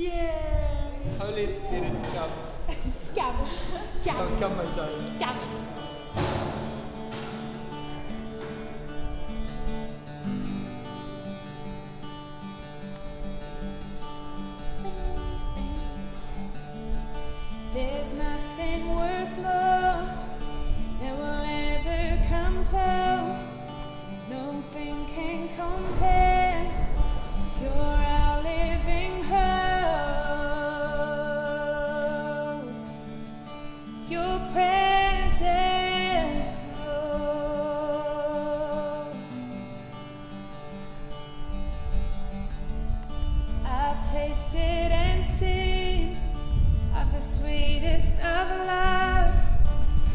Yeah! Holy Spirit, come. come. Come. Come, my child. Come. tasted and seen of the sweetest of loves,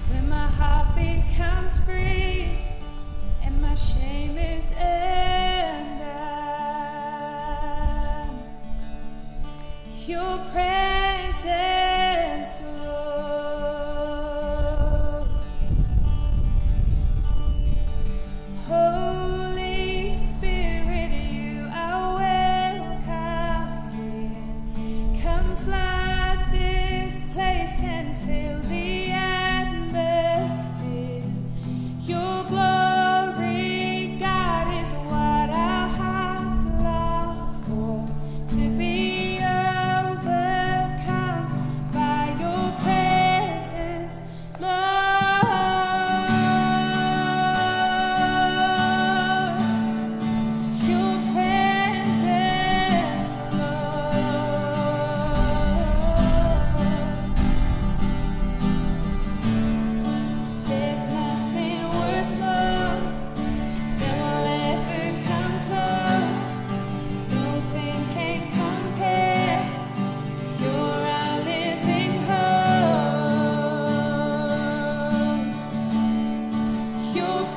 when my heart becomes free and my shame is. Your prayer.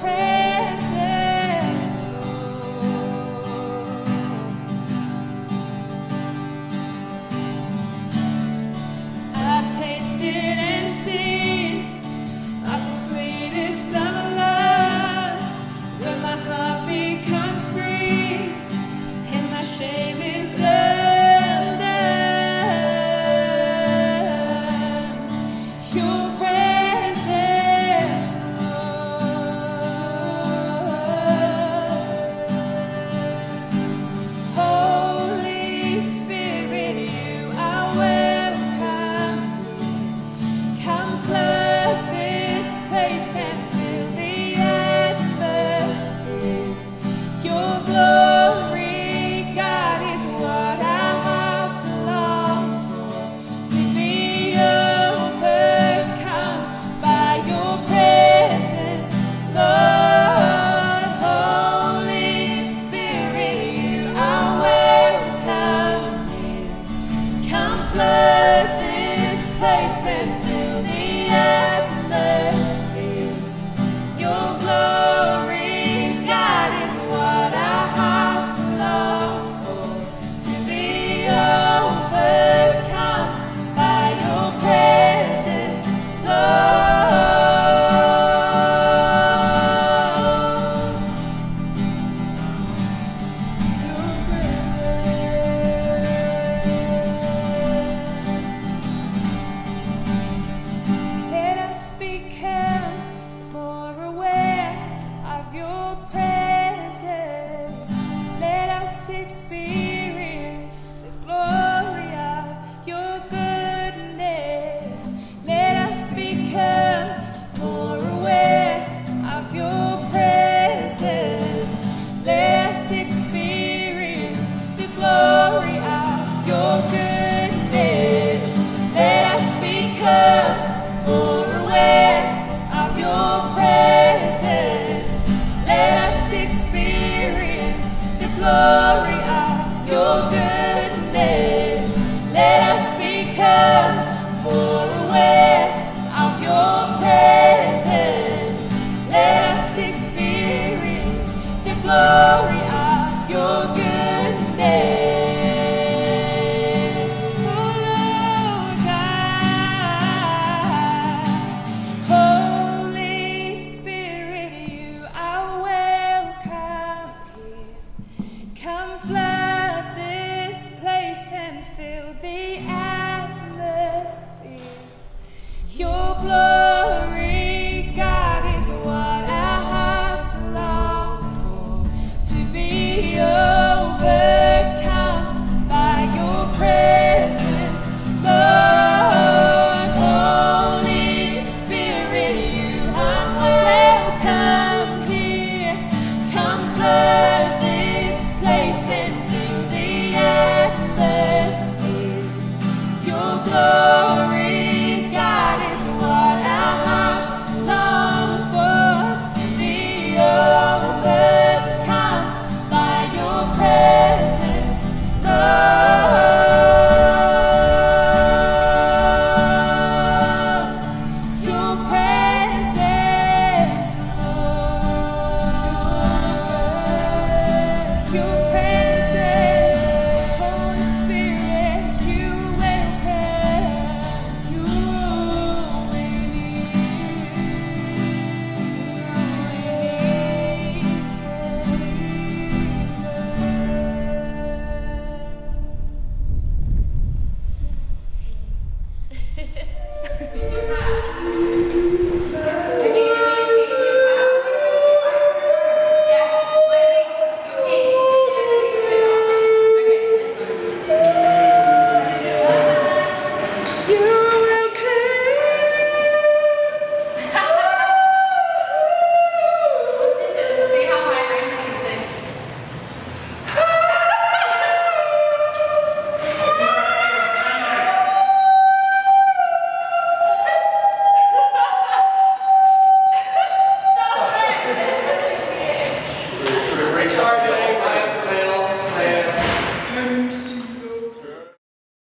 pray. place and love.